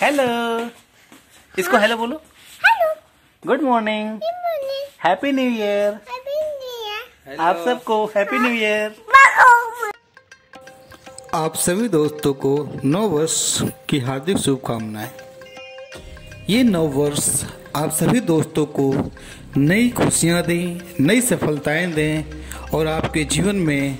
Hello इसको hello बोलो? Good morning happy new year आप सबको हैप्पी न्यू ईयर आप सभी दोस्तों को नव वर्ष की हार्दिक शुभकामनाएँ। ये नव वर्ष आप सभी दोस्तों को नई खुशियाँ दें नई सफलताएँ दें और आपके जीवन में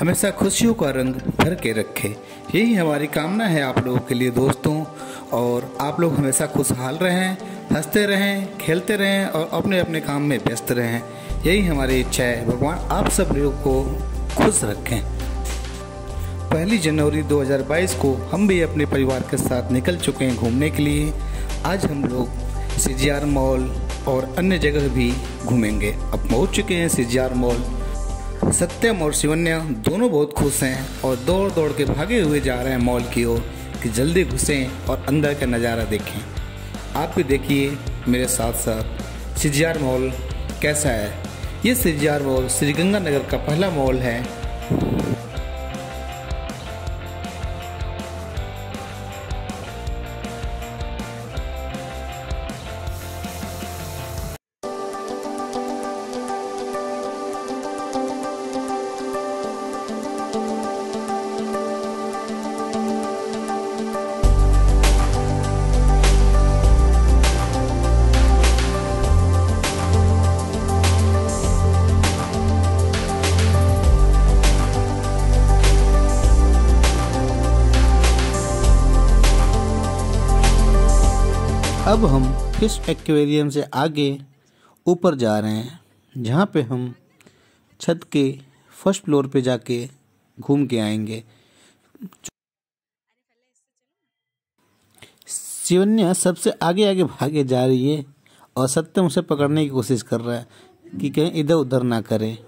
हमेशा खुशियों का रंग भर के रखे। यही हमारी कामना है आप लोगों के लिए दोस्तों, और आप लोग हमेशा खुशहाल रहें, हँसते रहें, खेलते रहें, और अपने अपने काम में व्यस्त रहें। यही हमारी इच्छा है। भगवान आप सब लोगों को खुश रखें। पहली जनवरी 2022 को हम भी अपने परिवार के साथ निकल चुके हैं घूमने के लिए। आज हम लोग सीजीआर मॉल और अन्य जगह भी घूमेंगे। अब पहुँच चुके हैं सीजीआर मॉल। सत्यम और शिवन्या दोनों बहुत खुश हैं और दौड़ दौड़ के भागे हुए जा रहे हैं मॉल की ओर कि जल्दी घुसें और अंदर का नज़ारा देखें। आप भी देखिए मेरे साथ साथ सिजियार मॉल कैसा है। ये सिजियार मॉल श्रीगंगानगर का पहला मॉल है। अब हम फ़िश एक्वेरियम से आगे ऊपर जा रहे हैं? जहाँ पे हम छत के फ़र्स्ट फ्लोर पे जाके घूम के आएँगे। शिवन्या सबसे आगे आगे भागे जा रही है और सत्यम उसे पकड़ने की कोशिश कर रहा है कि कहीं इधर उधर ना करे।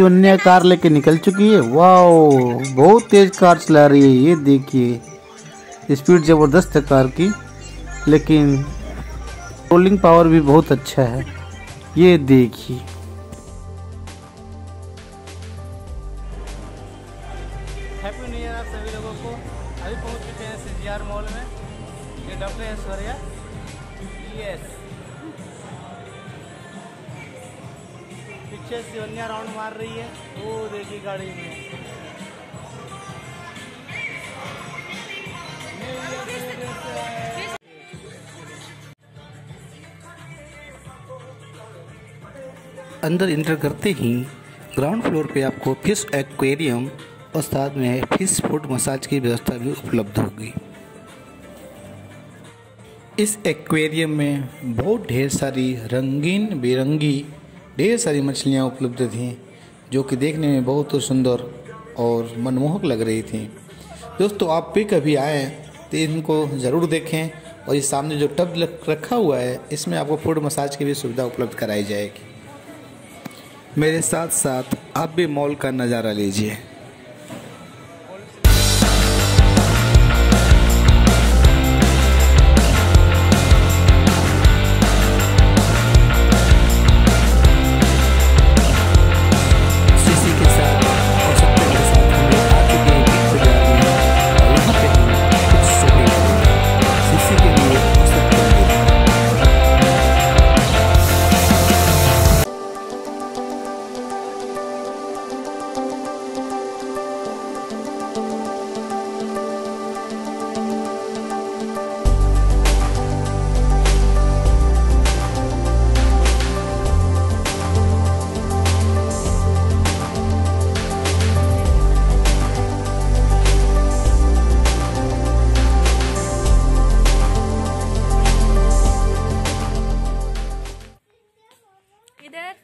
शिवन्या कार लेके निकल चुकी है। वाओ, बहुत तेज कार चला रही है ये, देखिए। स्पीड ज़बरदस्त है कार की, लेकिन रोलिंग पावर भी बहुत अच्छा है। ये देखिए। हैप्पी न्यू ईयर आप सभी लोगों को। अभी पहुँच चुके हैं सीजीआर मॉल में, ये डॉक्टर ऐश्वर्या यस पीछे शिवन्या राउंड मार रही है। वो देखिए गाड़ी में। अंदर इंटर करते ही ग्राउंड फ्लोर पे आपको फ़िश एक्वेरियम और साथ में फ़िश फ़ूड मसाज की व्यवस्था भी उपलब्ध होगी। इस एक्वेरियम में बहुत ढेर सारी रंगीन बिरंगी ढेर सारी मछलियाँ उपलब्ध थीं, जो कि देखने में बहुत सुंदर और मनमोहक लग रही थी। दोस्तों, आप भी कभी आए तो इनको ज़रूर देखें और ये सामने जो टब रखा हुआ है, इसमें आपको फ़ूड मसाज की भी सुविधा उपलब्ध कराई जाएगी। मेरे साथ साथ आप भी मॉल का नज़ारा लीजिए। इधर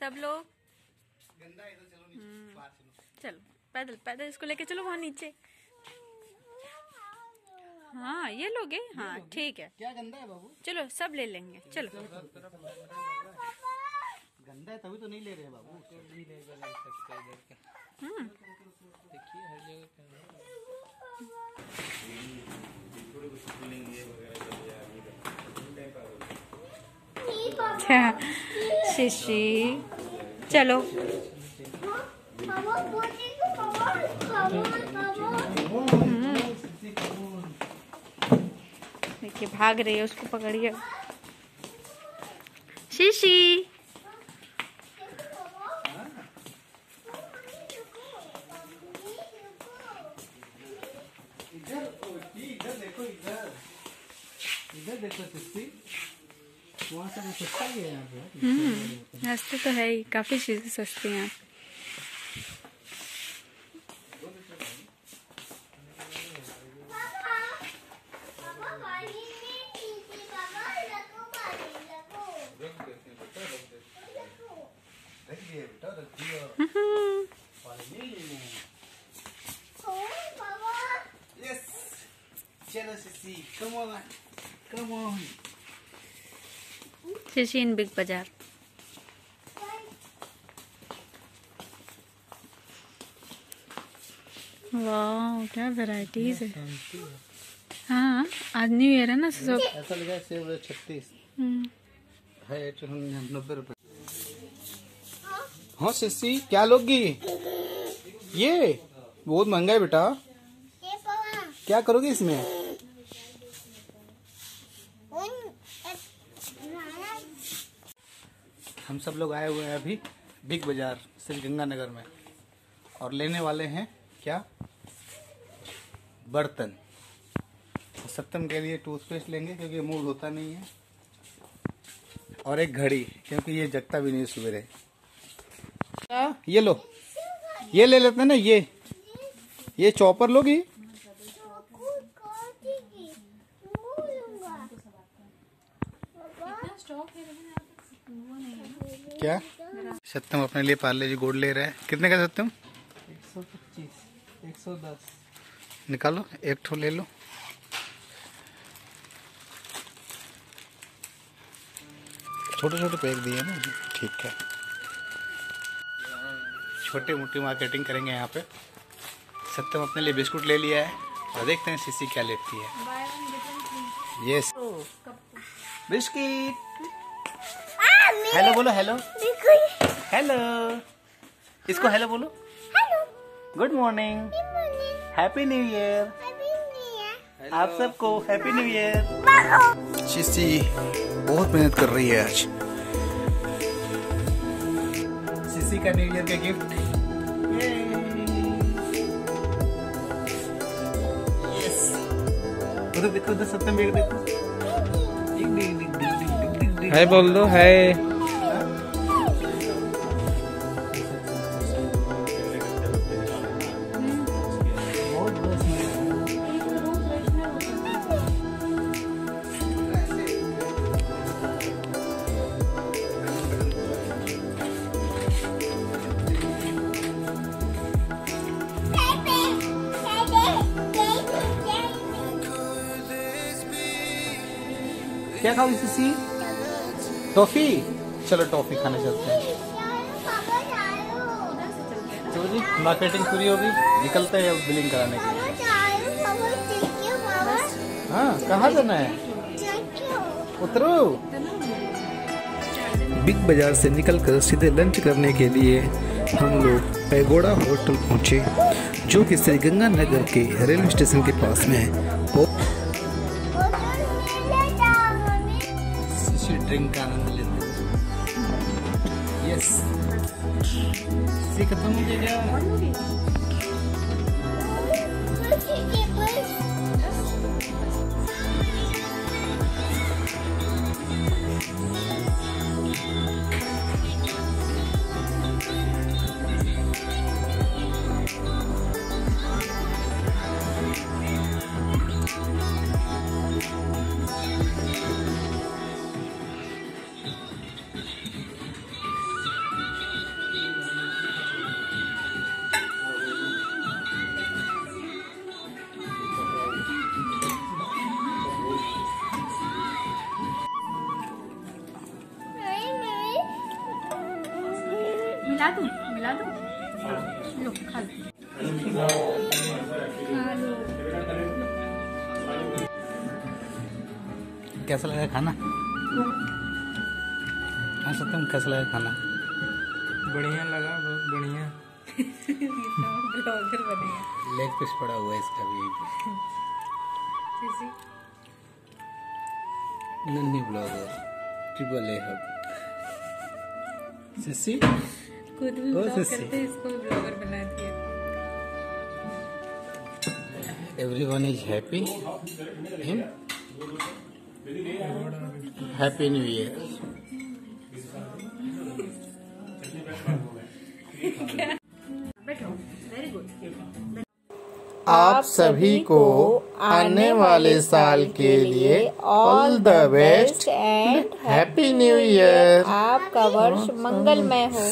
सब लोग। तो हम्म। चलो पैदल पैदल इसको लेके चलो वहाँ नीचे। हाँ ये लोग है? हाँ ठीक है। क्या गंदा है बाबू? चलो सब ले लेंगे चलो। गंदा है तभी तो नहीं ले रहे बाबू। हम्म।, हम्म। देखिए हर जगह शिशी। चलो। देखिए भाग रही है उसको पकड़िए। शिशी इधर इधर देखो इधर इधर देखो सिस्टी वहाँ से तो सस्ता ही है यहाँ पे हम्म सस्ते तो है ही काफ़ी चीज़ें सस्ती हैं रख दिए बेटा रख दिया हम्म, शिशी इन बिग बाज़ार। वाह क्या वैरायटीज है। हाँ आज न्यू ईयर है ना सब ऐसा लगा सेब छत्तीस। हम्म, है तो हम नब्बे रुपए। हाँ सिस्सी क्या लोगी? ये बहुत महँगा है बेटा। क्या करोगे इसमें? हम सब लोग आए हुए हैं अभी बिग बाज़ार श्री गंगानगर में। और लेने वाले हैं क्या? बर्तन। सप्तम के लिए टूथपेस्ट लेंगे क्योंकि मूड होता नहीं है। और एक घड़ी क्योंकि ये जगता भी नहीं सवेरे। क्या? ये लो। ये ले लेते हैं ना ये। ये चॉपर लोगी? क्या? सत्यम अपने लिए पार्ले जी गोल्ड ले रहा है। कितने का सत्यम? एक सौ पच्चीस एक सौ दस। निकालो एक ठो ले लो। छोटे छोटे पैक दिए ना? ठीक है। छोटे मोटी मार्केटिंग करेंगे यहाँ पे। सत्यम अपने लिए बिस्कुट ले लिया है। और देखते हैं सीसी क्या लेती है। Yes biscuit. हेलो बोलो हेलो हेलो इसको हेलो बोलो? Good morning happy new year आप सबको हैप्पी न्यू ईयर शिशी बहुत मेहनत कर रही है आज। शिशी का न्यू ईयर का गिफ्ट यस उधर देखो उधर सत्यम देखो। हाय बोल दो हाय क्या खाओगी सीसी? टॉफी? चलो टॉफी खाने चलते हैं। चलो जी मार्केटिंग पूरी होगी। निकलते हैं बिलिंग कराने के लिए। हाँ कहाँ जाना है? उतरो। बिग बाज़ार से निकलकर सीधे लंच करने के लिए हम लोग पैगोड़ा होटल पहुँचे, जो कि श्री गंगानगर के रेलवे स्टेशन के पास में है। ड्रिंक आनंद लेते हैं। यस ये खत्म हो गया मिला दूँ? मिला दूँ? लो खा लो। खा लो कैसा लगा खाना? हाँ सत्यम कैसा लगा खाना? बढ़िया लगा बहुत बढ़िया। ब्लॉगर बनेगा लेग पीस पड़ा हुआ है इसका भी। नन्ही ब्लॉगर ट्रिपल ए हब सिसी खुद भी ब्लॉग सच्ची। करते इसको ब्लॉगर बना दिया him? Happy new year. बैठो वेरी गुड आप सभी को आने वाले साल के लिए all the best and happy new year आपका वर्ष मंगलमय हो।